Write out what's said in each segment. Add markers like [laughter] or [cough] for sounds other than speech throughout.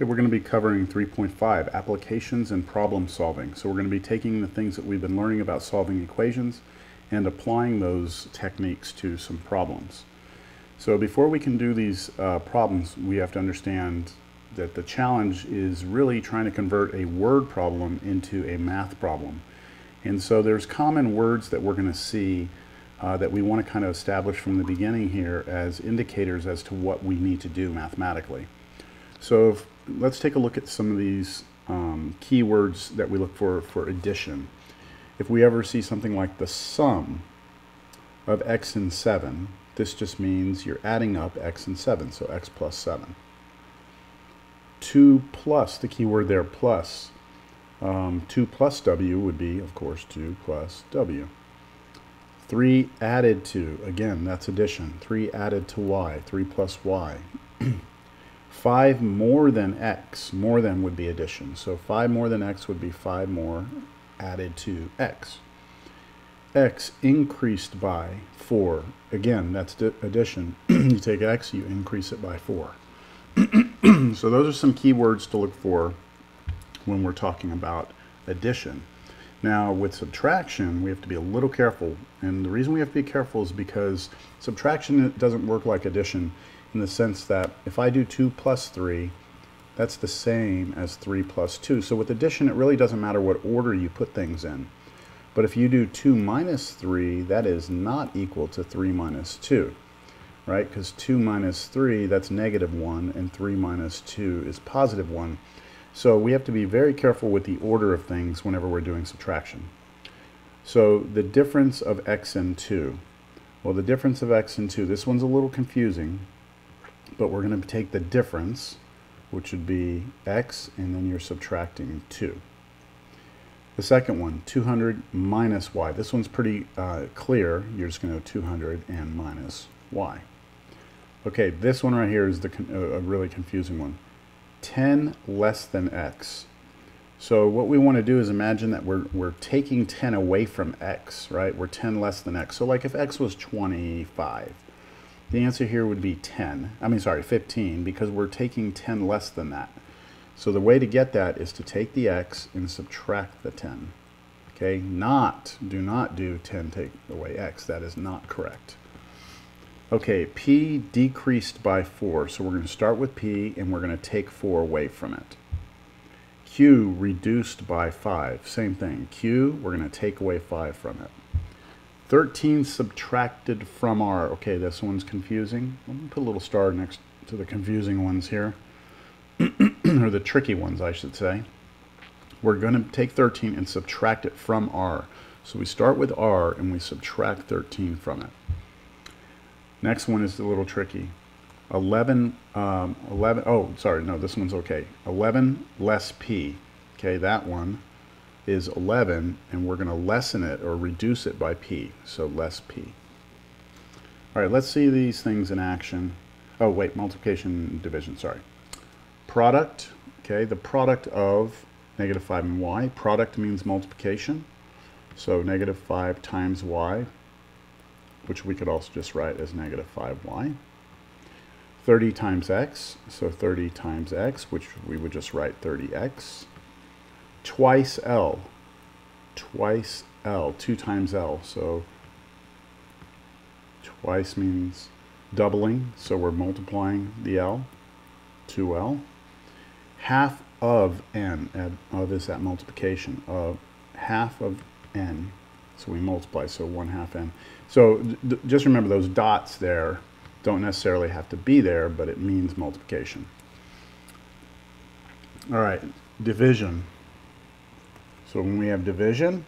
Okay, we're going to be covering 3.5, applications and problem solving. So we're going to be taking the things that we've been learning about solving equations and applying those techniques to some problems. So before we can do these uh, problems, we have to understand that the challenge is really trying to convert a word problem into a math problem. And so there's common words that we're going to see uh, that we want to kind of establish from the beginning here as indicators as to what we need to do mathematically. So if, let's take a look at some of these um, keywords that we look for for addition. If we ever see something like the sum of x and 7, this just means you're adding up x and 7, so x plus 7. 2 plus, the keyword there, plus. Um, 2 plus w would be, of course, 2 plus w. 3 added to, again, that's addition. 3 added to y, 3 plus y. [clears throat] 5 more than x, more than would be addition. So 5 more than x would be 5 more added to x. x increased by 4. Again, that's addition. [clears throat] you take x, you increase it by 4. [clears throat] so those are some keywords to look for when we're talking about addition. Now with subtraction, we have to be a little careful. And the reason we have to be careful is because subtraction doesn't work like addition in the sense that if I do 2 plus 3, that's the same as 3 plus 2. So with addition, it really doesn't matter what order you put things in. But if you do 2 minus 3, that is not equal to 3 minus 2, right? Because 2 minus 3, that's negative 1, and 3 minus 2 is positive 1. So we have to be very careful with the order of things whenever we're doing subtraction. So the difference of x and 2. Well, the difference of x and 2, this one's a little confusing but we're going to take the difference, which would be x, and then you're subtracting 2. The second one, 200 minus y. This one's pretty uh, clear. You're just going to go 200 and minus y. Okay, this one right here is the uh, a really confusing one. 10 less than x. So what we want to do is imagine that we're, we're taking 10 away from x, right? We're 10 less than x. So like if x was 25, the answer here would be 10. I mean, sorry, 15, because we're taking 10 less than that. So the way to get that is to take the x and subtract the 10. Okay, not, do not do 10 take away x. That is not correct. Okay, p decreased by 4. So we're going to start with p and we're going to take 4 away from it. q reduced by 5. Same thing. q, we're going to take away 5 from it. 13 subtracted from r. Okay, this one's confusing. Let me put a little star next to the confusing ones here. [clears throat] or the tricky ones, I should say. We're going to take 13 and subtract it from r. So we start with r and we subtract 13 from it. Next one is a little tricky. 11, um, 11, oh, sorry, no, this one's okay. 11 less p. Okay, that one is 11 and we're going to lessen it or reduce it by p, so less p. All right, let's see these things in action. Oh, wait, multiplication division, sorry. Product, okay, the product of negative 5 and y. Product means multiplication, so negative 5 times y, which we could also just write as negative 5y. 30 times x, so 30 times x, which we would just write 30x twice L. Twice L, two times L. So twice means doubling, so we're multiplying the L, 2L. Half of N, of is that multiplication of half of N, so we multiply, so 1 half N. So just remember those dots there don't necessarily have to be there, but it means multiplication. All right, division. So when we have division,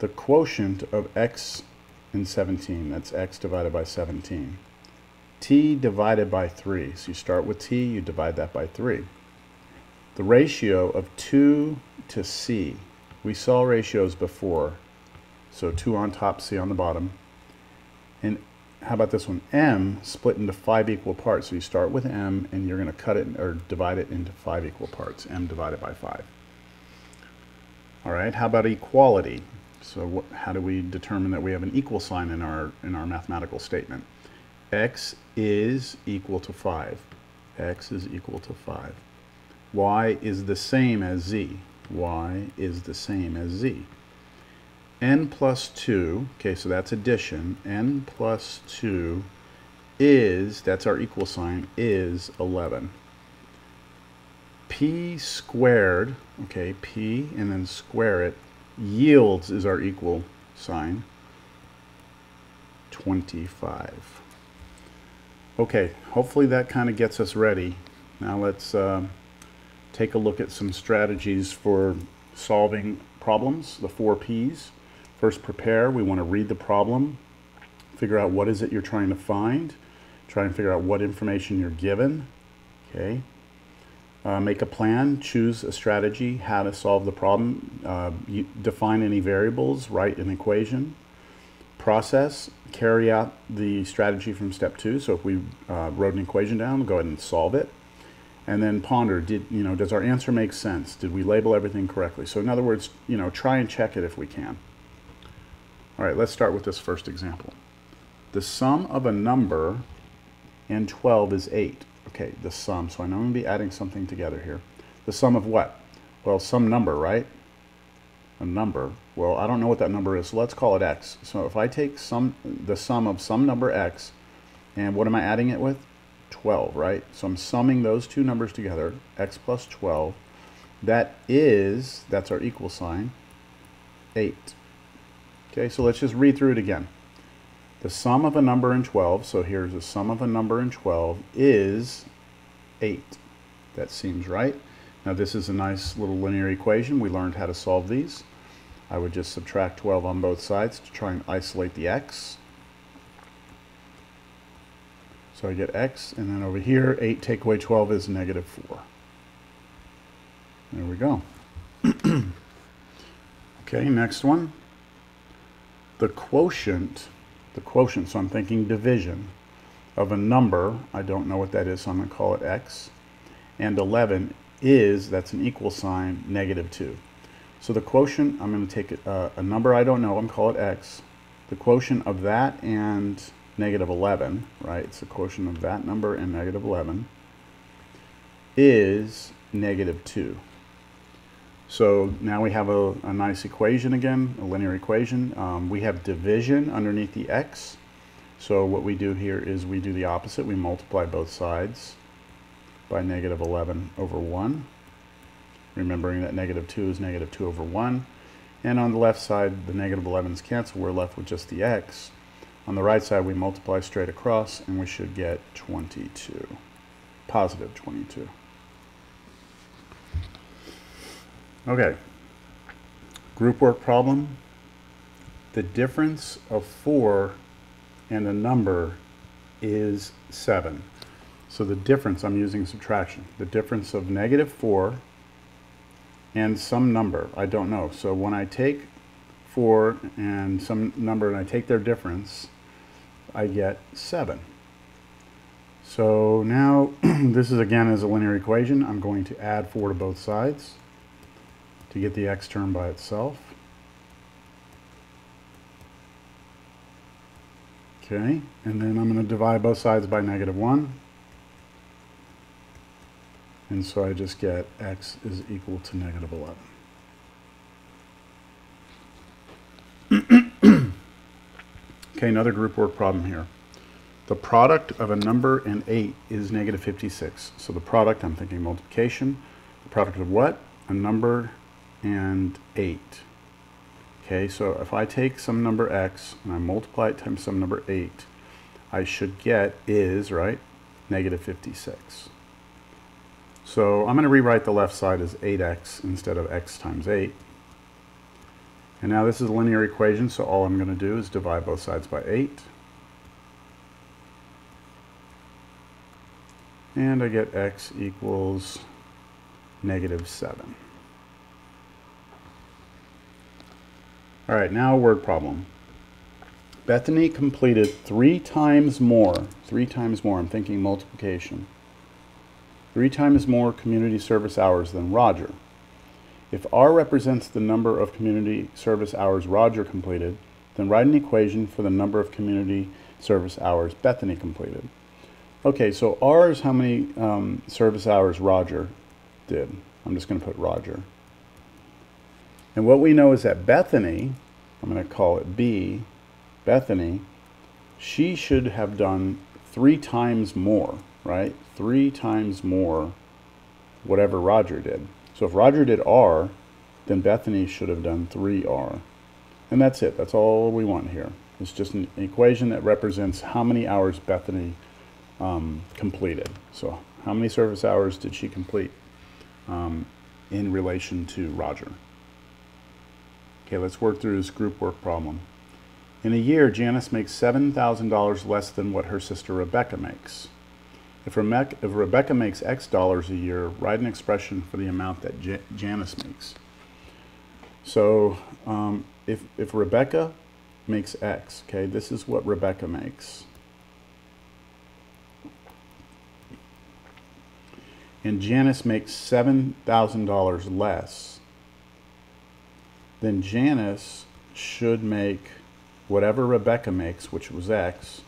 the quotient of x and 17, that's x divided by 17. t divided by 3, so you start with t, you divide that by 3. The ratio of 2 to c, we saw ratios before, so 2 on top, c on the bottom. And how about this one? m split into 5 equal parts, so you start with m and you're going to cut it or divide it into 5 equal parts, m divided by 5. All right, how about equality? So what, how do we determine that we have an equal sign in our, in our mathematical statement? x is equal to 5. x is equal to 5. y is the same as z. y is the same as z. n plus 2, okay, so that's addition. n plus 2 is, that's our equal sign, is 11. P squared, okay, p and then square it, yields is our equal sign, 25. Okay, hopefully that kind of gets us ready. Now let's uh, take a look at some strategies for solving problems, the four P's. First, prepare. We want to read the problem, figure out what is it you're trying to find, try and figure out what information you're given. Okay. Uh, make a plan, choose a strategy, how to solve the problem, uh, define any variables, write an equation, process, carry out the strategy from step two. So if we uh, wrote an equation down, go ahead and solve it. And then ponder, did, you know, does our answer make sense? Did we label everything correctly? So in other words, you know, try and check it if we can. All right, let's start with this first example. The sum of a number and 12 is 8. Okay, the sum. So I know I'm going to be adding something together here. The sum of what? Well, some number, right? A number. Well, I don't know what that number is, so let's call it x. So if I take some the sum of some number x, and what am I adding it with? 12, right? So I'm summing those two numbers together, x plus 12. That is, that's our equal sign, 8. Okay, so let's just read through it again. The sum of a number in 12, so here's the sum of a number in 12, is 8. That seems right. Now this is a nice little linear equation. We learned how to solve these. I would just subtract 12 on both sides to try and isolate the x. So I get x, and then over here, 8 take away 12 is negative 4. There we go. [clears throat] okay, next one. The quotient, the quotient, so I'm thinking division, of a number, I don't know what that is, so I'm going to call it x, and 11 is, that's an equal sign, negative 2. So the quotient, I'm going to take a, uh, a number I don't know, I'm going to call it x. The quotient of that and negative 11, right? It's the quotient of that number and negative 11 is negative 2. So now we have a, a nice equation again, a linear equation. Um, we have division underneath the x. So what we do here is we do the opposite. We multiply both sides by negative 11 over 1 remembering that negative 2 is negative 2 over 1. And on the left side, the negative 11's cancel. We're left with just the x. On the right side, we multiply straight across, and we should get 22, positive 22. Okay, group work problem. The difference of 4 and a number is 7. So the difference, I'm using subtraction. The difference of negative 4 and some number. I don't know. So when I take 4 and some number and I take their difference, I get 7. So now [clears throat] this is again as a linear equation. I'm going to add 4 to both sides to get the x term by itself. Okay, and then I'm going to divide both sides by negative 1. And so I just get x is equal to negative 11. [coughs] okay, another group work problem here. The product of a number and 8 is negative 56. So the product, I'm thinking multiplication. The product of what? A number and 8. Okay, so if I take some number x and I multiply it times some number 8, I should get is, right, negative 56. So I'm going to rewrite the left side as 8x instead of x times 8. And now this is a linear equation, so all I'm going to do is divide both sides by 8. And I get x equals negative 7. All right, now a word problem. Bethany completed three times more, three times more, I'm thinking multiplication, three times more community service hours than Roger. If R represents the number of community service hours Roger completed, then write an equation for the number of community service hours Bethany completed. Okay, so R is how many um, service hours Roger did. I'm just going to put Roger. And what we know is that Bethany, I'm going to call it B, Bethany, she should have done three times more, right? Three times more whatever Roger did. So if Roger did R, then Bethany should have done 3R. And that's it. That's all we want here. It's just an equation that represents how many hours Bethany um, completed. So how many service hours did she complete um, in relation to Roger? Okay, let's work through this group work problem. In a year, Janice makes $7,000 less than what her sister Rebecca makes. If, Rebecca, if Rebecca makes X dollars a year, write an expression for the amount that J Janice makes. So um, if, if Rebecca makes X, okay, this is what Rebecca makes. And Janice makes $7,000 less, then Janice should make whatever Rebecca makes, which was X,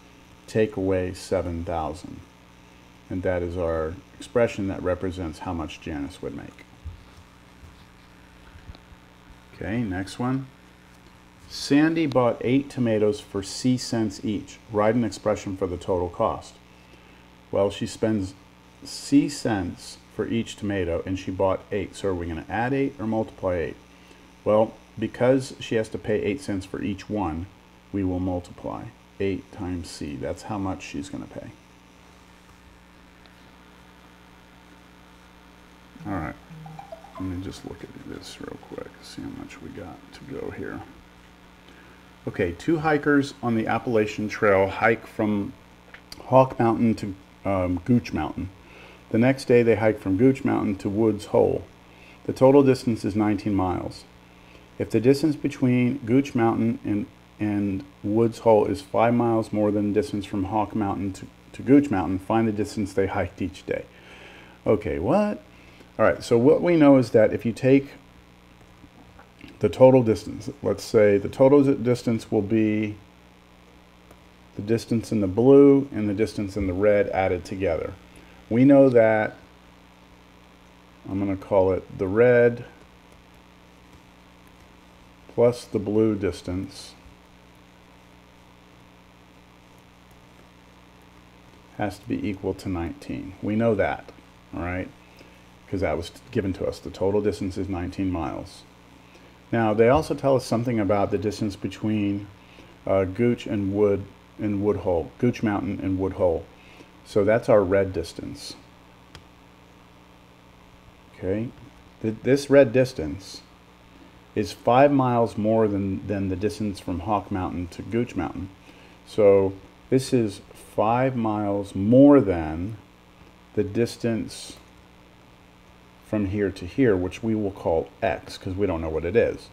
take away 7,000 and that is our expression that represents how much Janice would make. Okay, next one. Sandy bought eight tomatoes for C cents each. Write an expression for the total cost. Well, she spends C cents for each tomato and she bought eight. So are we going to add eight or multiply eight? Well, because she has to pay eight cents for each one, we will multiply eight times C. That's how much she's going to pay. All right, let me just look at this real quick, see how much we got to go here. Okay, two hikers on the Appalachian Trail hike from Hawk Mountain to um, Gooch Mountain. The next day they hike from Gooch Mountain to Woods Hole. The total distance is 19 miles. If the distance between Gooch Mountain and, and Woods Hole is 5 miles more than the distance from Hawk Mountain to, to Gooch Mountain, find the distance they hiked each day. Okay, what? All right, so what we know is that if you take the total distance, let's say the total distance will be the distance in the blue and the distance in the red added together. We know that, I'm going to call it the red plus the blue distance has to be equal to 19. We know that, all right? because that was given to us. The total distance is 19 miles. Now, they also tell us something about the distance between uh, Gooch and Wood and Woodhull, Gooch Mountain and Woodhull. So that's our red distance. Okay, Th this red distance is five miles more than, than the distance from Hawk Mountain to Gooch Mountain. So this is five miles more than the distance from here to here, which we will call x because we don't know what it is.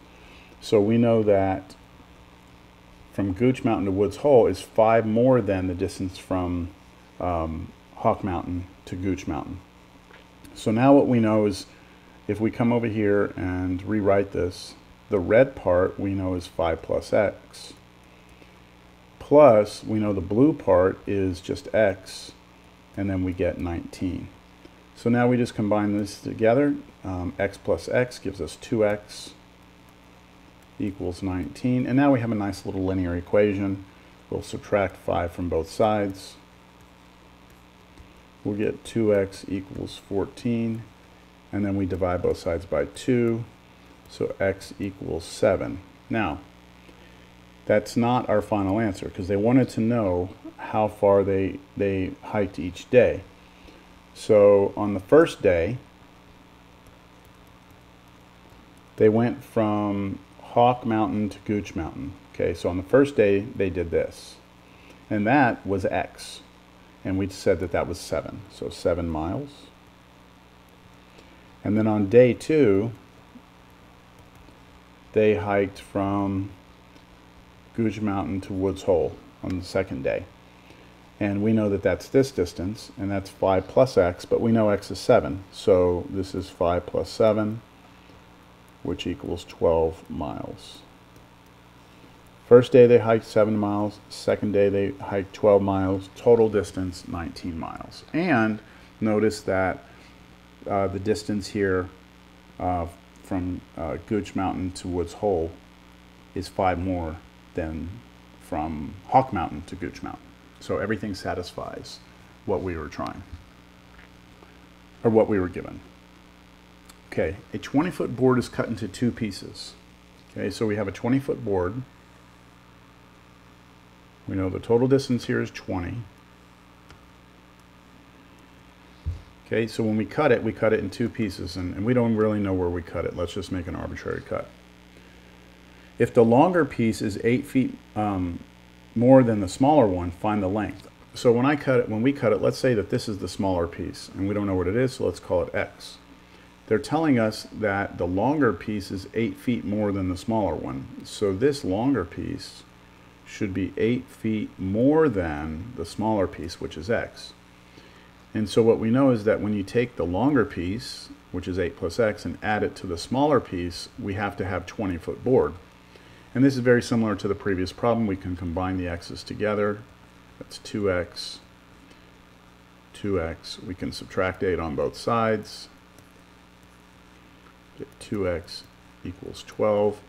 So we know that from Gooch Mountain to Woods Hole is five more than the distance from um, Hawk Mountain to Gooch Mountain. So now what we know is if we come over here and rewrite this, the red part we know is 5 plus x. Plus, we know the blue part is just x, and then we get 19. So now we just combine this together. Um, x plus x gives us 2x equals 19. And now we have a nice little linear equation. We'll subtract 5 from both sides. We'll get 2x equals 14. And then we divide both sides by 2. So x equals 7. Now, that's not our final answer because they wanted to know how far they, they hiked each day. So on the first day, they went from Hawk Mountain to Gooch Mountain. Okay, so on the first day, they did this. And that was X. And we said that that was 7. So 7 miles. And then on day 2, they hiked from Gooch Mountain to Woods Hole on the second day. And we know that that's this distance, and that's 5 plus x, but we know x is 7. So this is 5 plus 7, which equals 12 miles. First day they hiked 7 miles, second day they hiked 12 miles, total distance 19 miles. And notice that uh, the distance here uh, from uh, Gooch Mountain to Woods Hole is 5 more than from Hawk Mountain to Gooch Mountain. So everything satisfies what we were trying, or what we were given. Okay, a 20 foot board is cut into two pieces. Okay, so we have a 20 foot board. We know the total distance here is 20. Okay, so when we cut it, we cut it in two pieces, and, and we don't really know where we cut it. Let's just make an arbitrary cut. If the longer piece is 8 feet um, more than the smaller one, find the length. So when I cut it, when we cut it, let's say that this is the smaller piece, and we don't know what it is, so let's call it x. They're telling us that the longer piece is 8 feet more than the smaller one. So this longer piece should be 8 feet more than the smaller piece, which is x. And so what we know is that when you take the longer piece, which is 8 plus x, and add it to the smaller piece, we have to have 20 foot board. And this is very similar to the previous problem. We can combine the x's together. That's 2x, 2x. We can subtract 8 on both sides. Get 2x equals 12.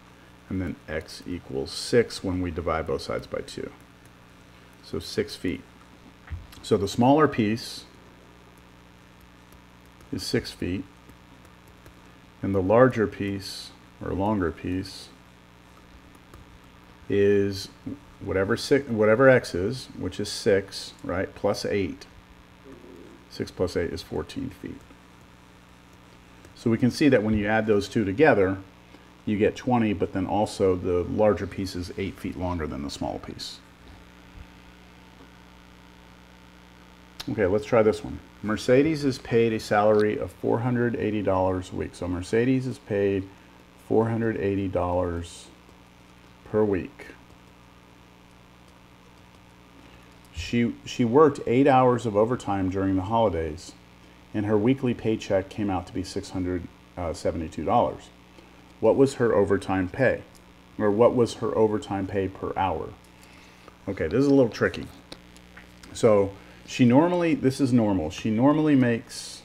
And then x equals 6 when we divide both sides by 2. So 6 feet. So the smaller piece is 6 feet. And the larger piece, or longer piece, is whatever six, whatever x is, which is 6, right, plus 8. 6 plus 8 is 14 feet. So we can see that when you add those two together, you get 20, but then also the larger piece is 8 feet longer than the small piece. Okay, let's try this one. Mercedes is paid a salary of $480 a week. So Mercedes is paid $480 per week. She, she worked eight hours of overtime during the holidays, and her weekly paycheck came out to be $672. What was her overtime pay? Or what was her overtime pay per hour? Okay, this is a little tricky. So she normally, this is normal, she normally makes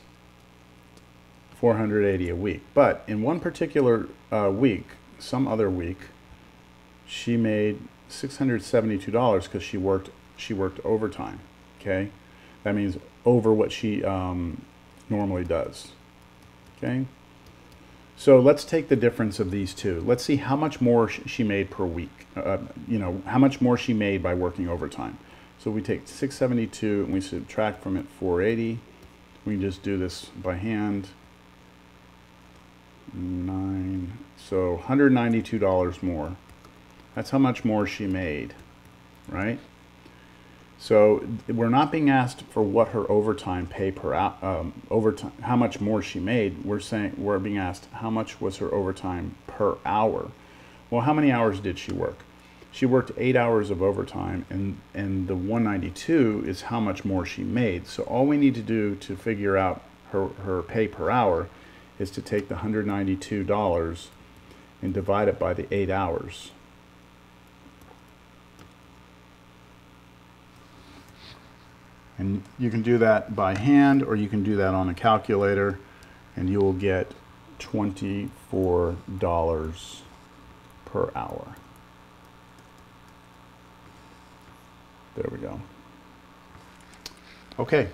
480 a week. But in one particular uh, week, some other week, she made $672 because she worked she worked overtime. Okay, that means over what she um, normally does. Okay, so let's take the difference of these two. Let's see how much more she made per week. Uh, you know, how much more she made by working overtime. So we take 672 and we subtract from it 480. We just do this by hand. Nine, so $192 more. That's how much more she made, right? So we're not being asked for what her overtime pay per um, overtime, how much more she made. We're saying we're being asked how much was her overtime per hour. Well, how many hours did she work? She worked eight hours of overtime, and and the 192 is how much more she made. So all we need to do to figure out her her pay per hour is to take the 192 dollars and divide it by the eight hours. And you can do that by hand or you can do that on a calculator and you will get $24 per hour. There we go. Okay,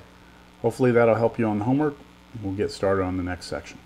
hopefully that'll help you on the homework. We'll get started on the next section.